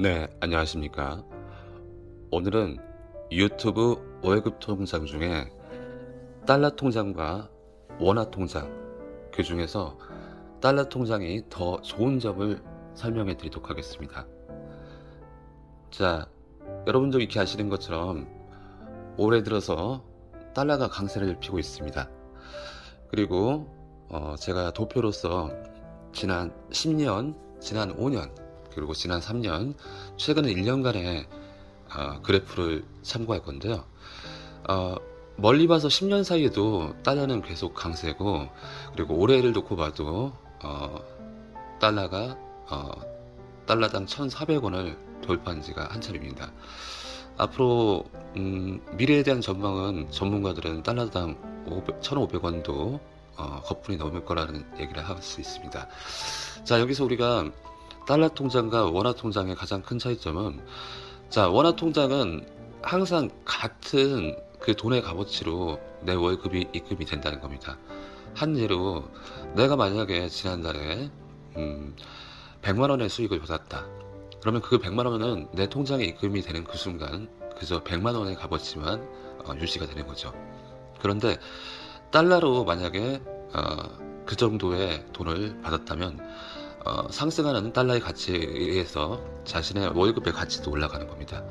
네, 안녕하십니까. 오늘은 유튜브 월급 통장 중에 달러 통장과 원화 통장, 그 중에서 달러 통장이 더 좋은 점을 설명해 드리도록 하겠습니다. 자, 여러분도 이렇게 아시는 것처럼 올해 들어서 달러가 강세를 피고 있습니다. 그리고 어, 제가 도표로서 지난 10년, 지난 5년, 그리고 지난 3년, 최근 1년간의 어, 그래프를 참고할 건데요. 어, 멀리 봐서 10년 사이에도 달러는 계속 강세고, 그리고 올해를 놓고 봐도 어, 달러가 어, 달러당 1,400원을 돌파한 지가 한참입니다. 앞으로 음, 미래에 대한 전망은 전문가들은 달러당 1,500원도 어, 거품이 넘을 거라는 얘기를 할 수 있습니다. 자 여기서 우리가 달러 통장과 원화 통장의 가장 큰 차이점은 자 원화 통장은 항상 같은 그 돈의 값어치로 내 월급이 입금이 된다는 겁니다. 한 예로 내가 만약에 지난달에 음, 100만 원의 수익을 받았다. 그러면 그 100만 원은 내 통장에 입금이 되는 그 순간 그저 100만 원의 값어치만 어, 유지가 되는 거죠. 그런데 달러로 만약에 어, 그 정도의 돈을 받았다면 어, 상승하는 달러의 가치에 의해서 자신의 월급의 가치도 올라가는 겁니다.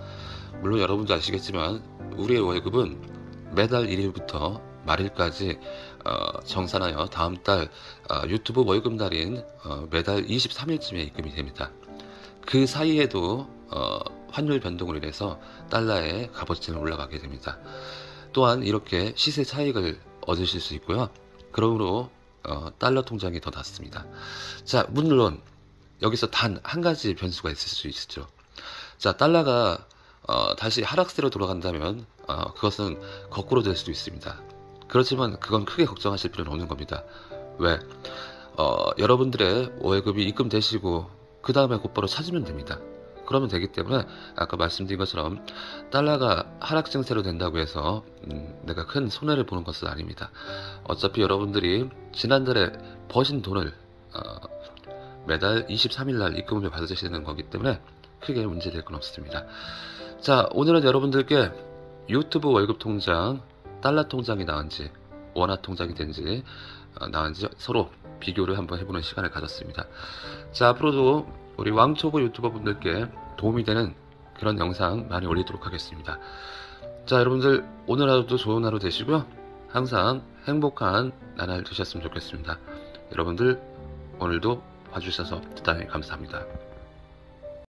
물론 여러분도 아시겠지만 우리의 월급은 매달 1일부터 말일까지 어, 정산하여 다음 달 어, 유튜브 월급 날인 어, 매달 23일쯤에 입금이 됩니다. 그 사이에도 어, 환율 변동으로 인해서 달러의 값어치는 올라가게 됩니다. 또한 이렇게 시세 차익을 얻으실 수 있고요. 그러므로 어, 달러 통장이 더 낫습니다. 자, 물론 여기서 단 한 가지 변수가 있을 수 있죠. 자, 달러가 어, 다시 하락세로 돌아간다면 어, 그것은 거꾸로 될 수도 있습니다. 그렇지만 그건 크게 걱정하실 필요는 없는 겁니다. 왜? 어, 여러분들의 월급이 입금되시고 그 다음에 곧바로 찾으면 됩니다. 그러면 되기 때문에 아까 말씀드린 것처럼 달러가 하락 증세로 된다고 해서 음, 내가 큰 손해를 보는 것은 아닙니다. 어차피 여러분들이 지난달에 버신 돈을 어, 매달 23일 날 입금을 받으시는 거기 때문에 크게 문제될 건 없습니다. 자 오늘은 여러분들께 유튜브 월급 통장 달러 통장이 나은지 원화 통장이 된지 어, 나은지 서로 비교를 한번 해보는 시간을 가졌습니다. 자 앞으로도 우리 왕초보 유튜버 분들께 도움이 되는 그런 영상 많이 올리도록 하겠습니다. 자 여러분들 오늘 하루도 좋은 하루 되시고요. 항상 행복한 나날 되셨으면 좋겠습니다. 여러분들 오늘도 봐주셔서 대단히 감사합니다.